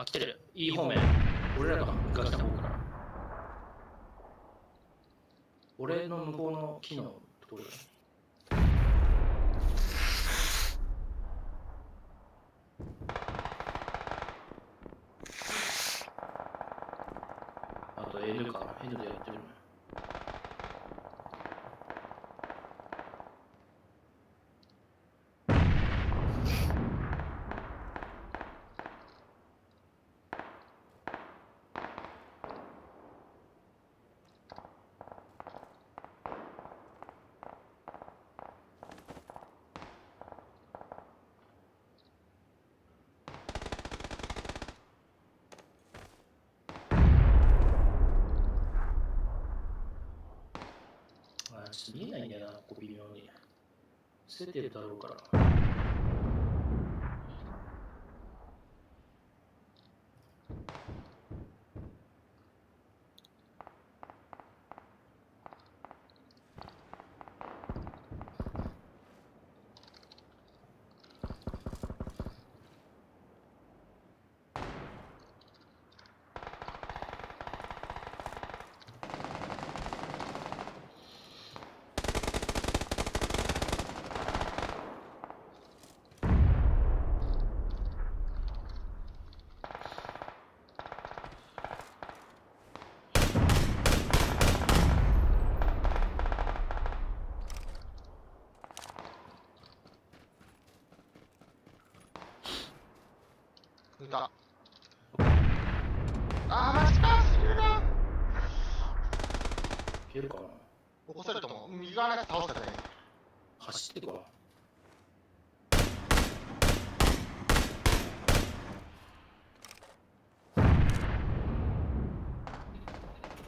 あ、来てる。いい方面。俺らがが来た方から。俺の向こうの木のところだ。あと N か。N でやってる。あ見えないんだよな、ここ微妙に。捨ててるだろうから。いた。あー、マジかすぎるな消えるかな？起こせると思う。右側のやつ倒したね。走ってくわ。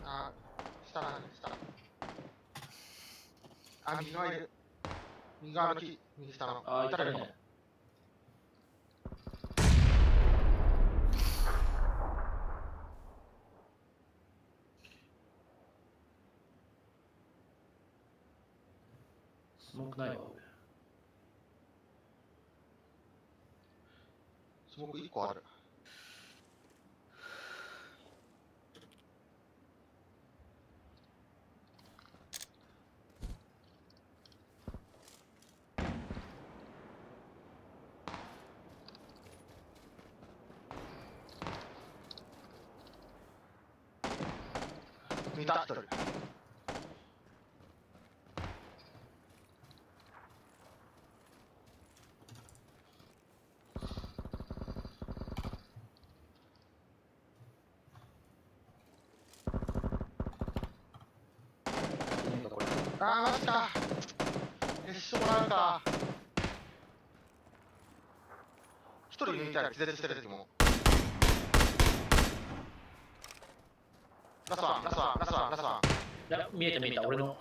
あー、下だね、下だ。あ、右側いる。右側の木、右下の。あ、いたけどね。スモークないわ、俺。スモーク1個ある。見た、一人。なんかこれ。あー、マジか。消してもらうか。一人抜いたら気絶してる時も。ラスワン、ラスワン、ラスワン、ラスワン。いや、見えた見えた、俺の。